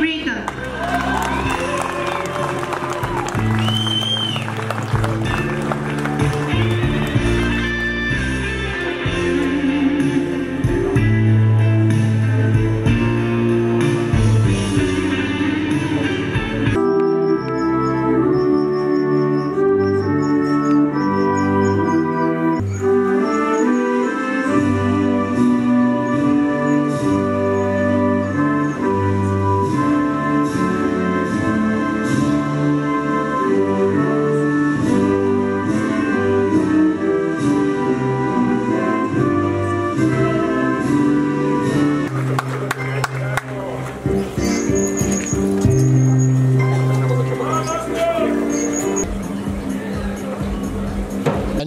Regan.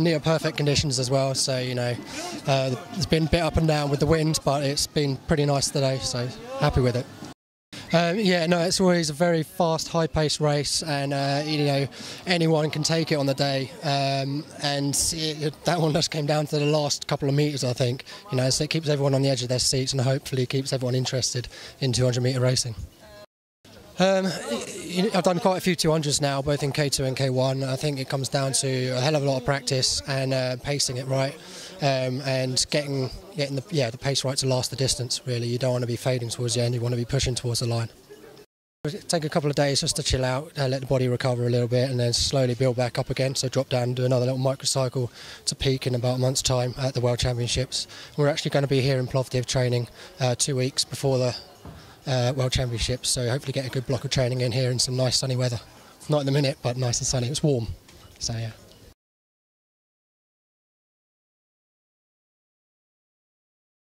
Near perfect conditions as well. So you know, uh, it's been a bit up and down with the wind, but it's been pretty nice today. So happy with it. Um, yeah, no, it's always a very fast, high-paced race, and uh, you know anyone can take it on the day. Um, and it, that one just came down to the last couple of meters, I think. You know, so it keeps everyone on the edge of their seats, and hopefully keeps everyone interested in 200-meter racing. Um, I've done quite a few 200s now, both in K2 and K1. I think it comes down to a hell of a lot of practice and uh, pacing it right, um, and getting getting the yeah the pace right to last the distance. Really, you don't want to be fading towards the end. You want to be pushing towards the line. Take a couple of days just to chill out, uh, let the body recover a little bit, and then slowly build back up again. So drop down, do another little microcycle to peak in about a month's time at the World Championships. We're actually going to be here in Plovdiv training uh, two weeks before the uh, World Championships. So hopefully get a good block of training in here in some nice sunny weather. Not in the minute, but nice and sunny. It's warm. So yeah.